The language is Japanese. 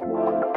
Wow.